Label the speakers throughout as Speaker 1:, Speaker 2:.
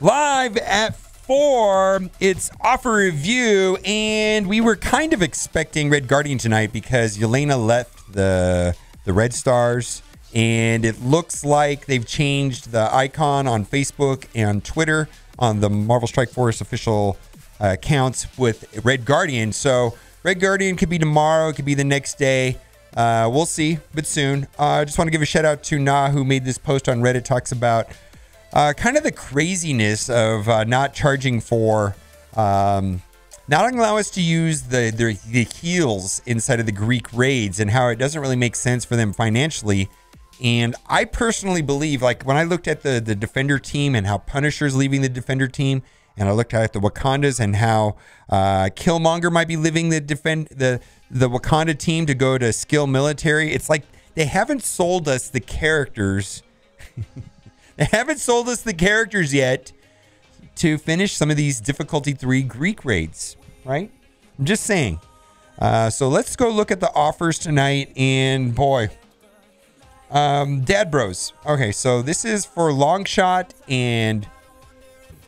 Speaker 1: Live at four, it's offer review, and we were kind of expecting Red Guardian tonight because Yelena left the the Red Stars, and it looks like they've changed the icon on Facebook and Twitter on the Marvel Strike Force official uh, accounts with Red Guardian. So Red Guardian could be tomorrow, it could be the next day. Uh, we'll see, but soon. Uh, I just want to give a shout out to Nah, who made this post on Reddit, talks about uh, kind of the craziness of uh, not charging for, um, not allow us to use the, the the heals inside of the Greek raids, and how it doesn't really make sense for them financially. And I personally believe, like when I looked at the the defender team and how Punisher's leaving the defender team, and I looked at the Wakandas and how uh, Killmonger might be leaving the defend the the Wakanda team to go to skill military. It's like they haven't sold us the characters. they haven't sold us the characters yet to finish some of these difficulty three Greek raids, right? I'm just saying. Uh, so let's go look at the offers tonight. And boy, um, Dad Bros. Okay, so this is for Longshot and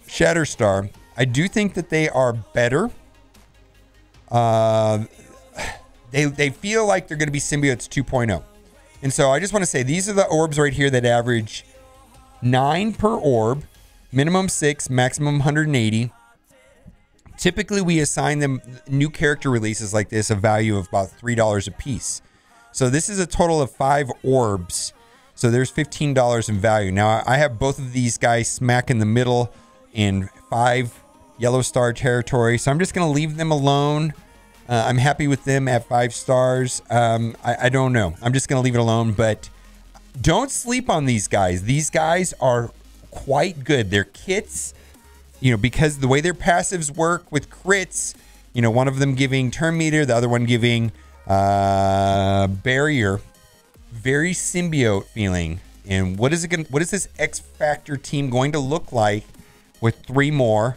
Speaker 1: Shatterstar. I do think that they are better. Uh, they they feel like they're going to be symbiotes 2.0. And so I just want to say these are the orbs right here that average 9 per orb, minimum 6, maximum 180. Typically we assign them new character releases like this a value of about $3 a piece. So this is a total of 5 orbs. So there's $15 in value. Now I have both of these guys smack in the middle in 5 yellow star territory. So I'm just going to leave them alone. Uh, I'm happy with them at five stars. Um, I, I don't know. I'm just going to leave it alone. But don't sleep on these guys. These guys are quite good. Their kits, you know, because the way their passives work with crits, you know, one of them giving turn meter, the other one giving uh, barrier, very symbiote feeling. And what is it going? What is this X Factor team going to look like with three more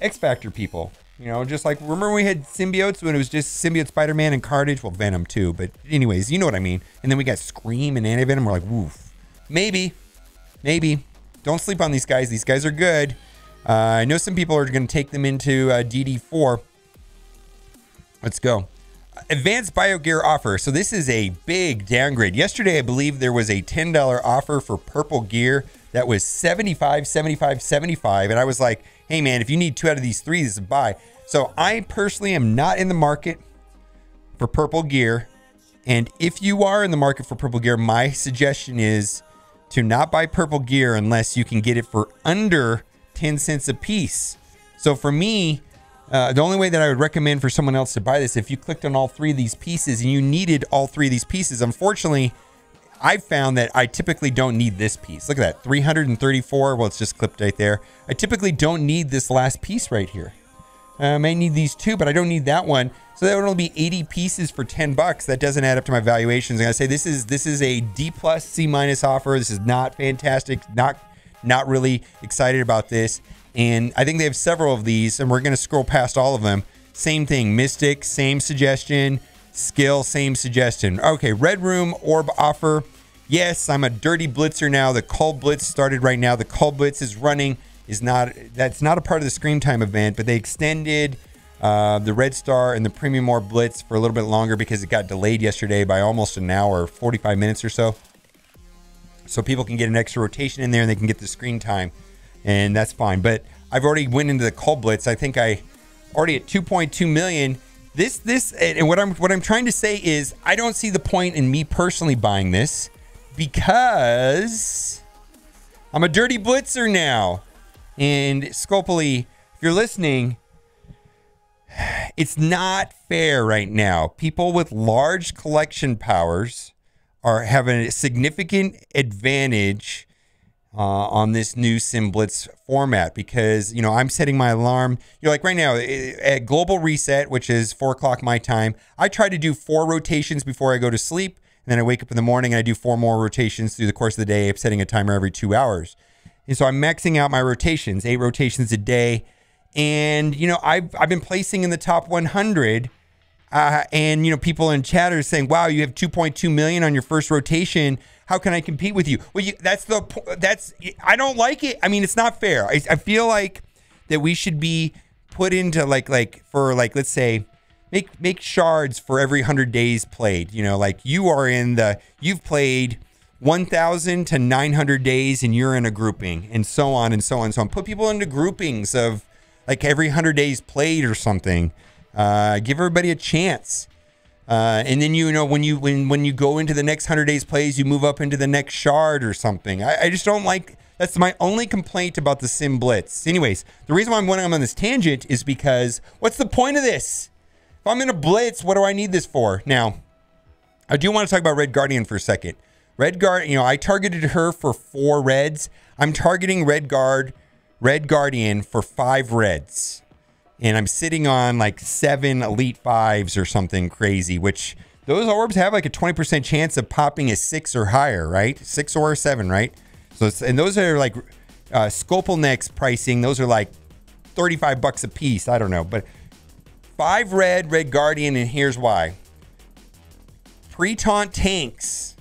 Speaker 1: X Factor people? You know, just like remember we had symbiotes when it was just symbiote Spider Man and Carnage? Well, Venom too, but anyways, you know what I mean. And then we got Scream and Anti Venom. We're like, woof. Maybe, maybe. Don't sleep on these guys. These guys are good. Uh, I know some people are going to take them into uh, DD4. Let's go. Advanced BioGear offer. So this is a big downgrade. Yesterday, I believe there was a $10 offer for purple gear that was 75, 75, 75. And I was like, hey man, if you need two out of these three, this is a buy. So I personally am not in the market for purple gear. And if you are in the market for purple gear, my suggestion is to not buy purple gear unless you can get it for under 10 cents a piece. So for me, uh, the only way that I would recommend for someone else to buy this, if you clicked on all three of these pieces and you needed all three of these pieces, unfortunately, I've found that I typically don't need this piece. Look at that, 334. Well, it's just clipped right there. I typically don't need this last piece right here. Uh, I may need these two, but I don't need that one. So that would only be 80 pieces for 10 bucks. That doesn't add up to my valuations. And I say this is this is a D plus C minus offer. This is not fantastic. Not not really excited about this. And I think they have several of these, and we're going to scroll past all of them. Same thing, Mystic, same suggestion. Skill, same suggestion. Okay, Red Room Orb offer. Yes, I'm a dirty blitzer now. The Cold Blitz started right now. The Cold Blitz is running. Is not that's not a part of the Scream Time event, but they extended uh, the Red Star and the Premium Orb Blitz for a little bit longer because it got delayed yesterday by almost an hour, 45 minutes or so. So people can get an extra rotation in there and they can get the Scream Time, and that's fine. But I've already went into the Cold Blitz. I think I already at 2.2 million this this and what I'm what I'm trying to say is I don't see the point in me personally buying this because I'm a dirty blitzer now. And Scopely, if you're listening, it's not fair right now. People with large collection powers are having a significant advantage uh, on this new Simblitz format because you know I'm setting my alarm. You're like right now eh, at global reset, which is four o'clock my time. I try to do four rotations before I go to sleep, and then I wake up in the morning and I do four more rotations through the course of the day. I'm setting a timer every two hours, and so I'm maxing out my rotations, eight rotations a day. And you know I've I've been placing in the top 100. Uh, and you know people in chat are saying, "Wow, you have 2.2 million on your first rotation." How can I compete with you? Well, you, that's the that's I don't like it. I mean, it's not fair. I, I feel like that we should be put into like like for like let's say make make shards for every 100 days played you know like you are in the you've played 1000 to 900 days and you're in a grouping and so on and so on and so on put people into groupings of like every 100 days played or something uh, give everybody a chance uh, and then you know when you when when you go into the next 100 days plays you move up into the next shard or something i, I just don't like that's my only complaint about the sim blitz anyways the reason why i'm going on this tangent is because what's the point of this if I'm in a blitz, what do I need this for? Now, I do want to talk about Red Guardian for a second. Red Guard, you know, I targeted her for four reds. I'm targeting Red Guard, Red Guardian for five reds. And I'm sitting on like seven Elite Fives or something crazy, which those orbs have like a 20% chance of popping a six or higher, right? Six or seven, right? So, and those are like uh, Scopelnex pricing. Those are like 35 bucks a piece. I don't know. But Five red, red guardian, and here's why. Pre-taunt tanks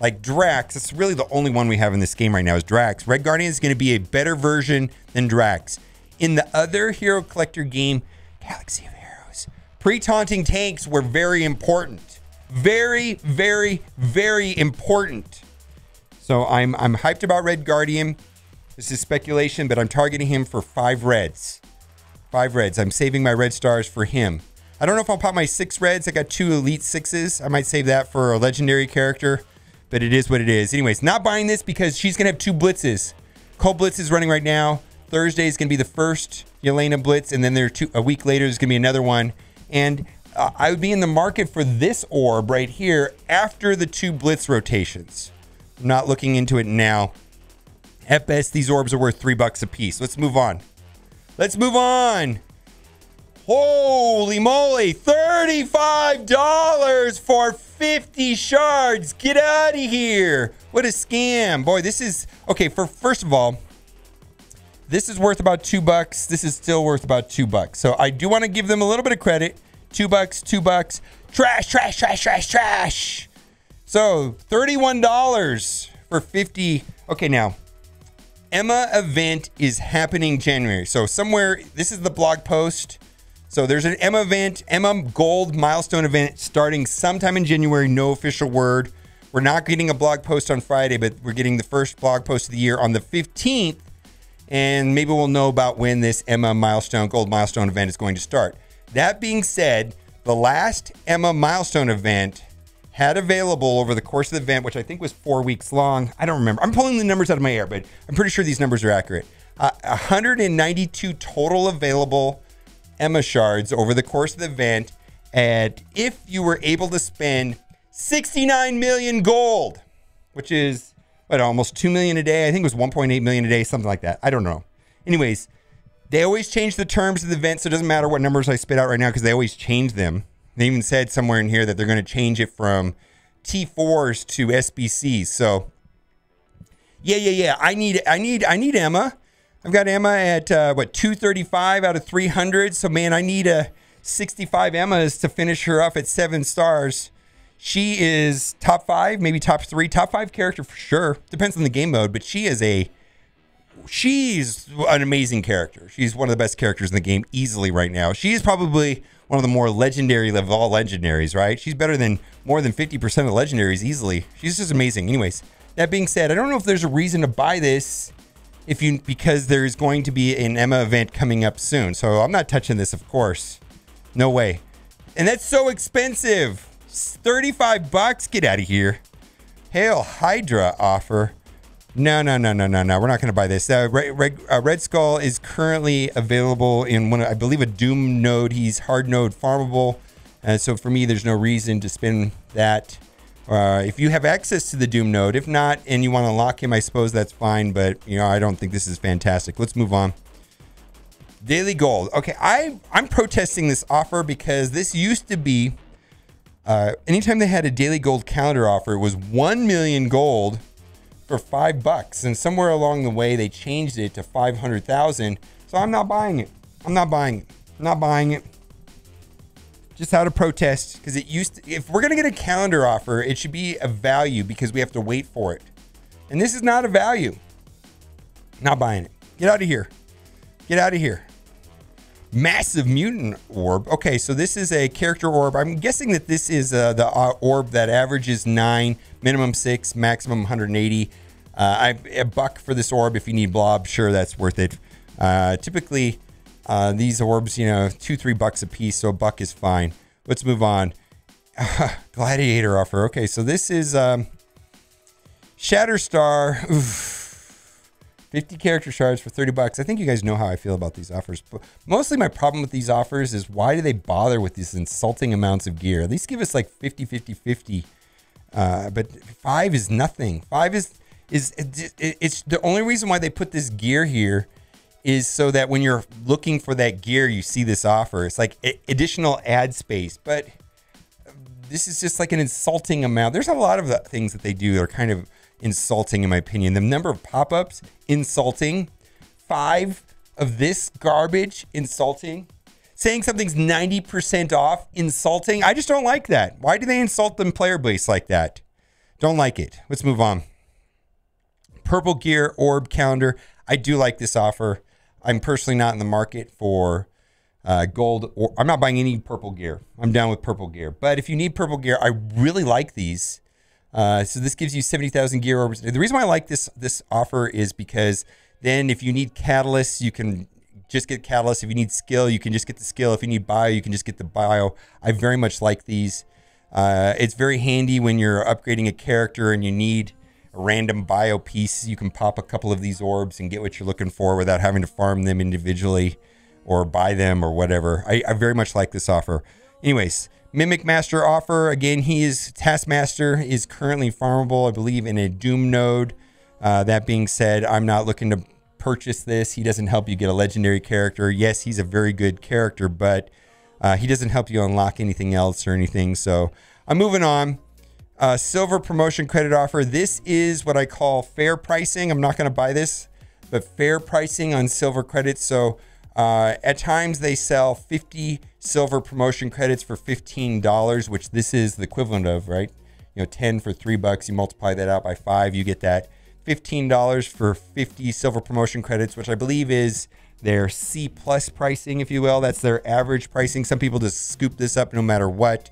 Speaker 1: like Drax. It's really the only one we have in this game right now is Drax. Red Guardian is going to be a better version than Drax. In the other hero collector game, Galaxy of Heroes, pre-taunting tanks were very important. Very, very, very important. So I'm I'm hyped about Red Guardian. This is speculation, but I'm targeting him for five reds. Five reds. I'm saving my red stars for him. I don't know if I'll pop my six reds. I got two elite sixes. I might save that for a legendary character, but it is what it is. Anyways, not buying this because she's going to have two blitzes. Cole Blitz is running right now. Thursday is going to be the first Yelena Blitz, and then there two, a week later there's going to be another one. And uh, I would be in the market for this orb right here after the two Blitz rotations. I'm not looking into it now. At best, these orbs are worth three bucks a piece. Let's move on. Let's move on. Holy moly, $35 for 50 shards. Get out of here. What a scam. Boy, this is okay, for first of all, this is worth about 2 bucks. This is still worth about 2 bucks. So I do want to give them a little bit of credit. 2 bucks, 2 bucks. Trash, trash, trash, trash, trash. So, $31 for 50. Okay, now Emma event is happening January. So somewhere, this is the blog post. So there's an Emma event, Emma Gold milestone event starting sometime in January. No official word. We're not getting a blog post on Friday, but we're getting the first blog post of the year on the 15th. And maybe we'll know about when this Emma milestone, gold milestone event is going to start. That being said, the last Emma milestone event had available over the course of the event, which I think was four weeks long. I don't remember. I'm pulling the numbers out of my air, but I'm pretty sure these numbers are accurate. Uh, 192 total available Emma shards over the course of the event. And if you were able to spend 69 million gold, which is what almost 2 million a day, I think it was 1.8 million a day, something like that. I don't know. Anyways, they always change the terms of the event, so it doesn't matter what numbers I spit out right now because they always change them. They even said somewhere in here that they're going to change it from T4s to SBCs. So yeah, yeah, yeah. I need, I need, I need Emma. I've got Emma at uh, what 235 out of 300. So man, I need a 65 Emmas to finish her up at seven stars. She is top five, maybe top three, top five character for sure. Depends on the game mode, but she is a she's an amazing character. She's one of the best characters in the game easily right now. She is probably one of the more legendary of all legendaries, right? She's better than more than 50% of legendaries easily. She's just amazing. Anyways, that being said, I don't know if there's a reason to buy this if you because there's going to be an Emma event coming up soon. So I'm not touching this, of course. No way. And that's so expensive. 35 bucks. Get out of here. Hail Hydra offer. No, no, no, no, no, no. We're not going to buy this. Uh, Red, Red, uh, Red, Skull is currently available in one, I believe, a Doom node. He's hard node farmable. Uh, so for me, there's no reason to spend that. Uh, if you have access to the Doom node, if not, and you want to lock him, I suppose that's fine. But you know, I don't think this is fantastic. Let's move on. Daily gold. Okay, I I'm protesting this offer because this used to be. Uh, anytime they had a daily gold calendar offer, it was one million gold for five bucks. And somewhere along the way, they changed it to 500,000. So I'm not buying it. I'm not buying it. I'm not buying it. just out of protest because it used to, if we're going to get a calendar offer, it should be a value because we have to wait for it. And this is not a value. Not buying it. Get out of here. Get out of here. Massive mutant orb. Okay, so this is a character orb. I'm guessing that this is uh, the uh, orb that averages nine, minimum six, maximum 180. Uh, I, a buck for this orb if you need blob. Sure, that's worth it. Uh, typically, uh, these orbs, you know, two, three bucks a piece, so a buck is fine. Let's move on. Gladiator offer. Okay, so this is um, Shatterstar. Oof. 50 character shards for 30 bucks. I think you guys know how I feel about these offers. But mostly my problem with these offers is why do they bother with these insulting amounts of gear? At least give us like 50, 50, 50. Uh, but five is nothing. Five is is it's the only reason why they put this gear here is so that when you're looking for that gear, you see this offer. It's like additional ad space, but this is just like an insulting amount. There's a lot of things that they do that are kind of insulting, in my opinion. The number of pop ups, insulting. Five of this garbage, insulting. Saying something's 90% off, insulting. I just don't like that. Why do they insult them player base like that? Don't like it. Let's move on. Purple Gear Orb Calendar. I do like this offer. I'm personally not in the market for uh, gold, or I'm not buying any purple gear. I'm down with purple gear. But if you need purple gear, I really like these. Uh, so this gives you 70,000 gear orbs. The reason why I like this this offer is because then if you need catalysts, you can just get catalyst. If you need skill, you can just get the skill. If you need bio, you can just get the bio. I very much like these. Uh, it's very handy when you're upgrading a character and you need a random bio piece, you can pop a couple of these orbs and get what you're looking for without having to farm them individually or buy them or whatever. I, I very much like this offer. Anyways, Mimic Master offer. Again, he is Taskmaster is currently farmable, I believe, in a Doom node. Uh, that being said, I'm not looking to purchase this. He doesn't help you get a legendary character. Yes, he's a very good character, but uh, he doesn't help you unlock anything else or anything. So I'm moving on. Uh, silver promotion credit offer. This is what I call fair pricing. I'm not going to buy this, but fair pricing on silver credits. So uh, at times they sell 50 silver promotion credits for $15, which this is the equivalent of, right? You know, 10 for three bucks. You multiply that out by five, you get that $15 for 50 silver promotion credits, which I believe is their C plus pricing, if you will. That's their average pricing. Some people just scoop this up no matter what.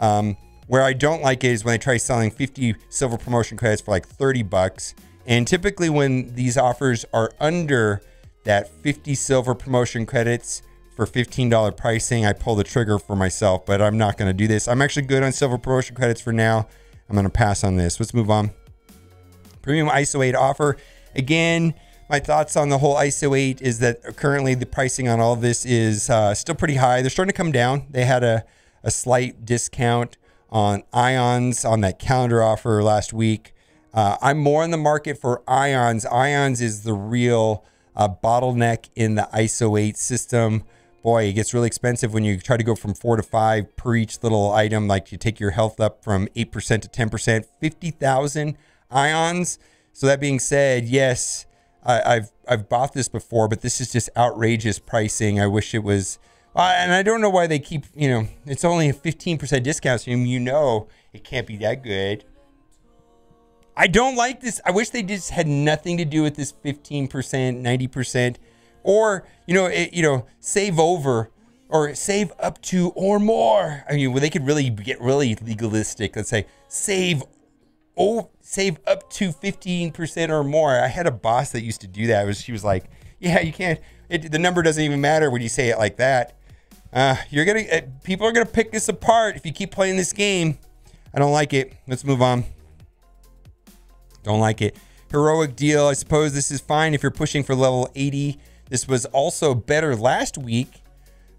Speaker 1: Um, where I don't like it is when they try selling 50 silver promotion credits for like 30 bucks. And typically, when these offers are under that 50 silver promotion credits for $15 pricing, I pull the trigger for myself, but I'm not going to do this. I'm actually good on silver promotion credits for now. I'm going to pass on this. Let's move on. Premium ISO 8 offer. Again, my thoughts on the whole ISO 8 is that currently the pricing on all this is uh, still pretty high. They're starting to come down. They had a, a slight discount on ions on that calendar offer last week. Uh, I'm more in the market for ions. Ions is the real uh, bottleneck in the ISO 8 system. Boy, it gets really expensive when you try to go from four to five per each little item. Like you take your health up from 8% to 10%, 50,000 ions. So that being said, yes, I, I've I've bought this before, but this is just outrageous pricing. I wish it was uh, and I don't know why they keep, you know, it's only a 15% discount, so you know it can't be that good. I don't like this. I wish they just had nothing to do with this 15%, 90%, or, you know, it, you know, save over or save up to or more. I mean, well, they could really get really legalistic. Let's say save oh, save up to 15% or more. I had a boss that used to do that. Was she was like, "Yeah, you can't it, the number doesn't even matter when you say it like that." Uh, you're gonna uh, people are gonna pick this apart if you keep playing this game. I don't like it. Let's move on. Don't like it. Heroic deal. I suppose this is fine if you're pushing for level 80. This was also better last week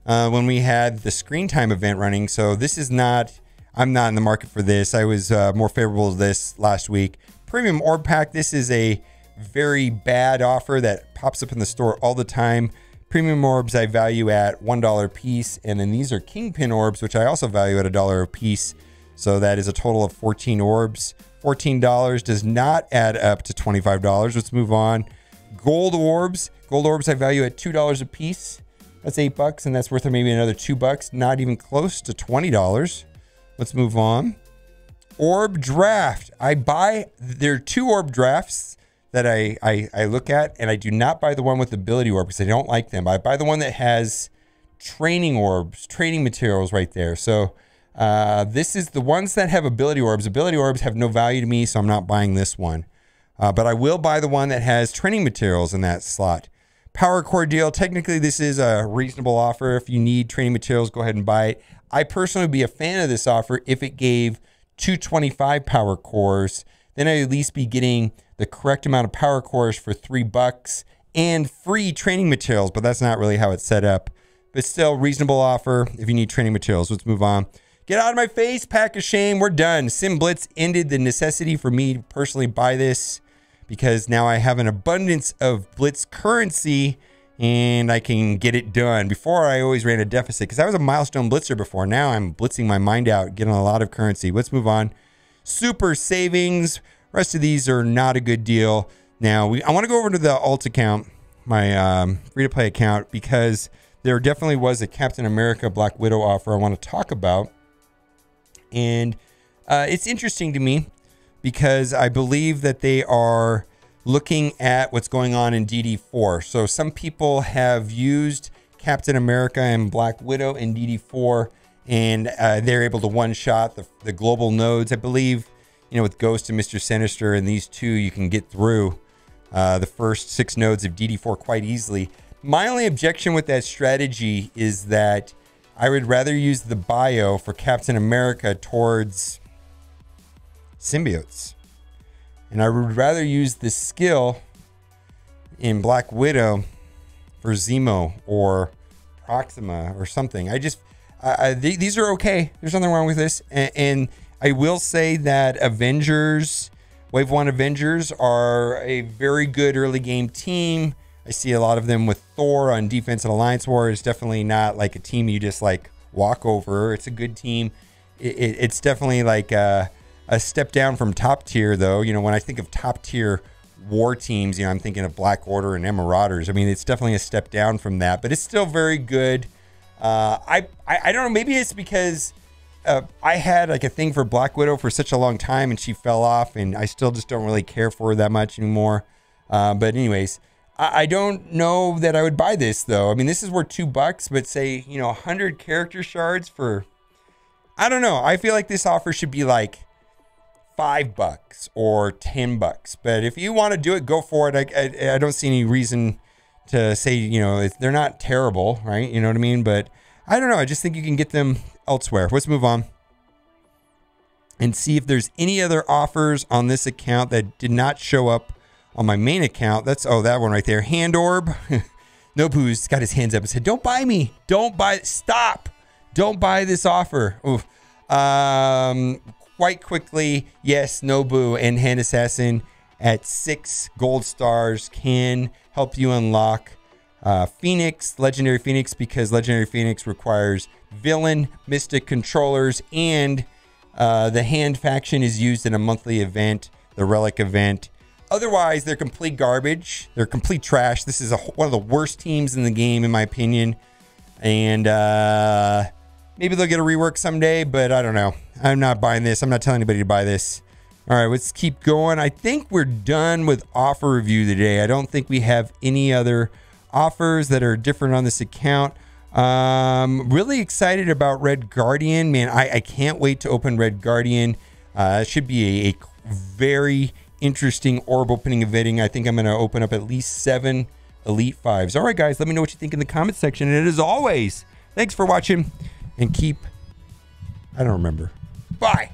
Speaker 1: uh, when we had the Scream Time event running. So this is not. I'm not in the market for this. I was uh, more favorable to this last week. Premium Orb Pack. This is a very bad offer that pops up in the store all the time. Premium orbs I value at $1 a piece. And then these are Kingpin orbs, which I also value at a dollar a piece. So that is a total of 14 orbs. $14 does not add up to $25. Let's move on. Gold orbs. Gold orbs I value at $2 a piece. That's eight bucks, and that's worth maybe another two bucks. Not even close to twenty dollars. Let's move on. Orb draft. I buy. There are two orb drafts that I, I I look at, and I do not buy the one with ability orb because I don't like them. I buy the one that has training orbs, training materials right there. So uh, this is the ones that have ability orbs. Ability orbs have no value to me, so I'm not buying this one. Uh, but I will buy the one that has training materials in that slot. Power core deal. Technically, this is a reasonable offer. If you need training materials, go ahead and buy it. I personally would be a fan of this offer if it gave 225 power cores. Then I'd at least be getting the correct amount of power cores for three bucks and free training materials. But that's not really how it's set up. But still, reasonable offer if you need training materials. Let's move on. Get out of my face, pack of shame. We're done. Sim Blitz ended the necessity for me to personally buy this because now I have an abundance of Blitz currency and I can get it done. Before I always ran a deficit because I was a milestone blitzer before. Now I'm blitzing my mind out, getting a lot of currency. Let's move on. Super savings. Rest of these are not a good deal. Now we, I want to go over to the alt account, my um, free to play account, because there definitely was a Captain America Black Widow offer I want to talk about. And uh, it's interesting to me because I believe that they are looking at what's going on in DD4. So some people have used Captain America and Black Widow in DD4, and uh, they're able to one shot the, the global nodes. I believe, you know, with Ghost and Mr. Sinister and these two, you can get through uh, the first six nodes of DD4 quite easily. My only objection with that strategy is that I would rather use the bio for Captain America towards symbiotes. And I would rather use the skill in Black Widow for Zemo or Proxima or something. I just, uh, th- these are okay. There's nothing wrong with this. And, and I will say that Avengers, Wave 1 Avengers, are a very good early game team. I see a lot of them with Thor on Defense and Alliance War. It's definitely not like a team you just like walk over. It's a good team. It, it, it's definitely like, uh, a step down from top tier, though. You know, when I think of top tier war teams, you know, I'm thinking of Black Order and Marauders. I mean, it's definitely a step down from that, but it's still very good. Uh, I, I, I don't know. Maybe it's because uh, I had like a thing for Black Widow for such a long time, and she fell off, and I still just don't really care for her that much anymore. Uh, but anyways, I, I don't know that I would buy this though. I mean, this is worth two bucks, but say you know, hundred character shards for. I don't know. I feel like this offer should be like five bucks or 10 bucks. But if you want to do it, go for it. I, I, I, don't see any reason to say, you know, they're not terrible, right? You know what I mean? But I don't know. I just think you can get them elsewhere. Let's move on and see if there's any other offers on this account that did not show up on my main account. That's, oh, that one right there. Hand orb. Nobu's got his hands up and said, don't buy me. Don't buy, stop. Don't buy this offer. Oof. Um, quite quickly, yes, Nobu and Hand Assassin at six gold stars can help you unlock uh, Phoenix, Legendary Phoenix, because Legendary Phoenix requires villain, mystic controllers, and uh, the hand faction is used in a monthly event, the Relic event. Otherwise, they're complete garbage. They're complete trash. This is a, one of the worst teams in the game, in my opinion. And uh, maybe they'll get a rework someday, but I don't know. I'm not buying this. I'm not telling anybody to buy this. All right, let's keep going. I think we're done with offer review today. I don't think we have any other offers that are different on this account. Um, really excited about Red Guardian. Man, I, I can't wait to open Red Guardian. Uh, it should be a, a very interesting orb opening event. I think I'm going to open up at least seven Elite Fives. All right, guys, let me know what you think in the comment section. And as always, thanks for watching and keep. I don't remember. Bye.